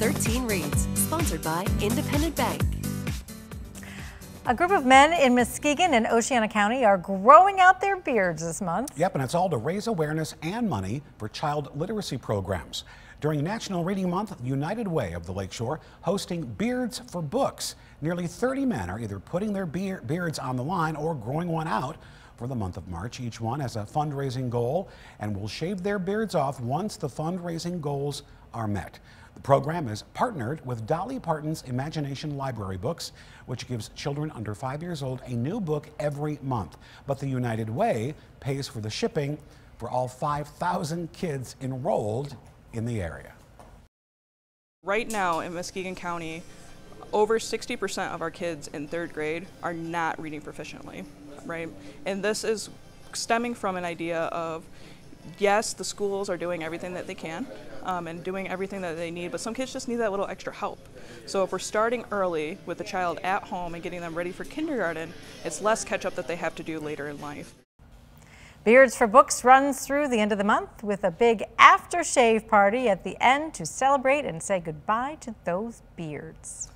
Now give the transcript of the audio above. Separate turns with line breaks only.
13 Reads, sponsored by Independent Bank.
A group of men in Muskegon and Oceana County are growing out their beards this month.
Yep, and it's all to raise awareness and money for child literacy programs. During National Reading Month, United Way of the Lakeshore hosting Beards for Books. Nearly 30 men are either putting their beards on the line or growing one out for the month of March. Each one has a fundraising goal and will shave their beards off once the fundraising goals are met. The program is partnered with Dolly Parton's Imagination Library Books, which gives children under five years old a new book every month. But the United Way pays for the shipping for all 5,000 kids enrolled in the area.
Right now in Muskegon County, over 60% of our kids in third grade are not reading proficiently, right? And this is stemming from an idea of yes, the schools are doing everything that they can um, and doing everything that they need, but some kids just need that little extra help. So if we're starting early with the child at home and getting them ready for kindergarten, it's less catch up that they have to do later in life.
Beards for Books runs through the end of the month with a big aftershave party at the end to celebrate and say goodbye to those beards.